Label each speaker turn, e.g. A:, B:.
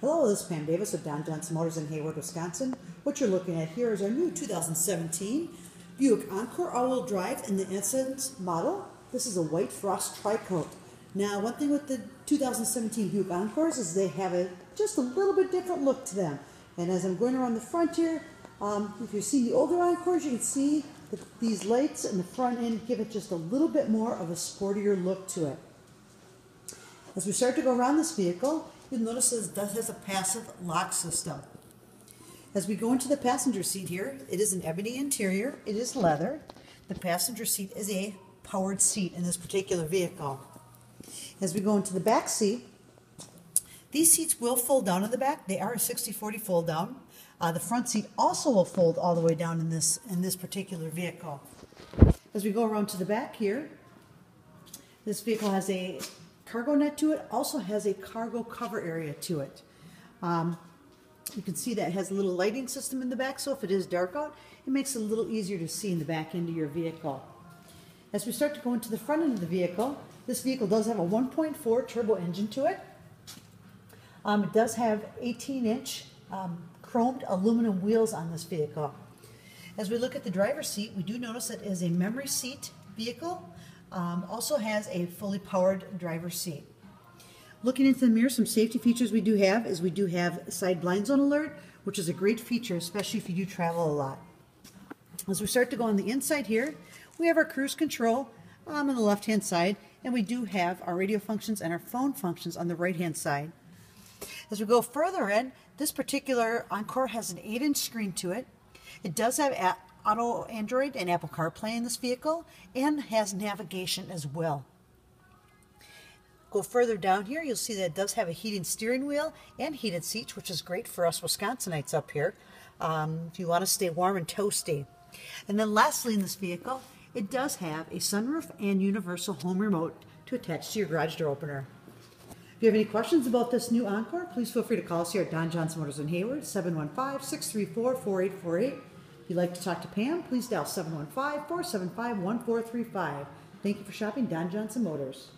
A: Hello, this is Pam Davis of Johnson Motors in Hayward, Wisconsin. What you're looking at here is our new 2017 Buick Encore all-wheel drive in the Essence model. This is a white frost tri-coat. Now, one thing with the 2017 Buick Encores is they have a just a little bit different look to them. And as I'm going around the front here, um, if you see the older Encores, you can see that these lights in the front end give it just a little bit more of a sportier look to it. As we start to go around this vehicle, you'll notice that it does has a passive lock system. As we go into the passenger seat here, it is an ebony interior, it is leather. The passenger seat is a powered seat in this particular vehicle. As we go into the back seat, these seats will fold down in the back. They are a 60-40 fold down. Uh, the front seat also will fold all the way down in this, in this particular vehicle. As we go around to the back here, this vehicle has a cargo net to it, also has a cargo cover area to it. Um, you can see that it has a little lighting system in the back, so if it is dark out, it makes it a little easier to see in the back end of your vehicle. As we start to go into the front end of the vehicle, this vehicle does have a 1.4 turbo engine to it. Um, it does have 18 inch um, chromed aluminum wheels on this vehicle. As we look at the driver's seat, we do notice it is a memory seat vehicle um, also has a fully powered driver's seat. Looking into the mirror, some safety features we do have is we do have side blind zone alert, which is a great feature, especially if you do travel a lot. As we start to go on the inside here, we have our cruise control um, on the left-hand side, and we do have our radio functions and our phone functions on the right-hand side. As we go further in, this particular Encore has an 8-inch screen to it. It does have Auto Android and Apple CarPlay in this vehicle and has navigation as well. Go further down here, you'll see that it does have a heated steering wheel and heated seats, which is great for us Wisconsinites up here um, if you want to stay warm and toasty. And then lastly in this vehicle, it does have a sunroof and universal home remote to attach to your garage door opener. If you have any questions about this new Encore, please feel free to call us here at Don Johnson Motors in Hayward, 715-634-4848. If you'd like to talk to Pam, please dial 715 475 1435. Thank you for shopping Don Johnson Motors.